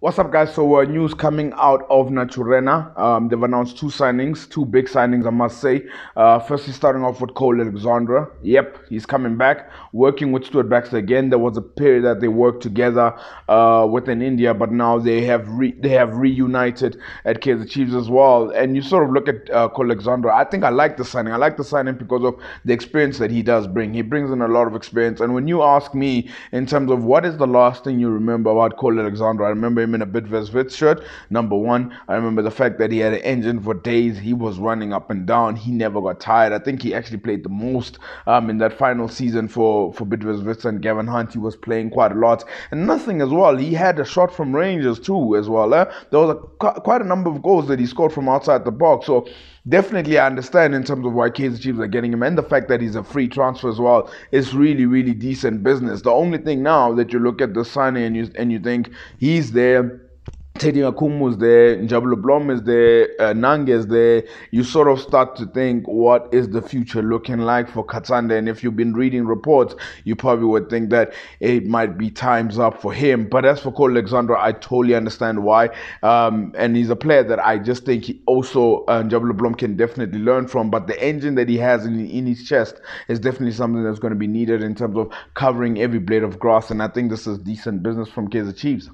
What's up, guys? So, uh, news coming out of Naturena. Um, they've announced two signings, two big signings, I must say. Uh, firstly, starting off with Cole Alexander. Yep, he's coming back, working with Stuart Baxter again. There was a period that they worked together uh, within India, but now they have they have reunited at Kaizer Chiefs as well. And you sort of look at uh, Cole Alexander. I think I like the signing. I like the signing because of the experience that he does bring. He brings in a lot of experience. And when you ask me in terms of what is the last thing you remember about Cole Alexander, I remember in a Bidvest Wits shirt. Number one, I remember the fact that he had an engine for days. He was running up and down. He never got tired. I think he actually played the most um, in that final season for, for Bidvest Wits and Gavin Hunt. He was playing quite a lot. And nothing as well. He had a shot from Rangers too as well. Eh? There was a, quite a number of goals that he scored from outside the box. So definitely I understand in terms of why Kaizer Chiefs are getting him and the fact that he's a free transfer as well is really, really decent business. The only thing now that you look at the signing and you and you think he's there Teddy Akumu is there, Njabulo Blom is there, uh, Nange is there. You sort of start to think, what is the future looking like for Katsande? And if you've been reading reports, you probably would think that it might be time's up for him. But as for Cole Alexander, I totally understand why. Um, and he's a player that I just think he also, uh, Njabulo Blom can definitely learn from. But the engine that he has in, in his chest is definitely something that's going to be needed in terms of covering every blade of grass. And I think this is decent business from Kaizer Chiefs.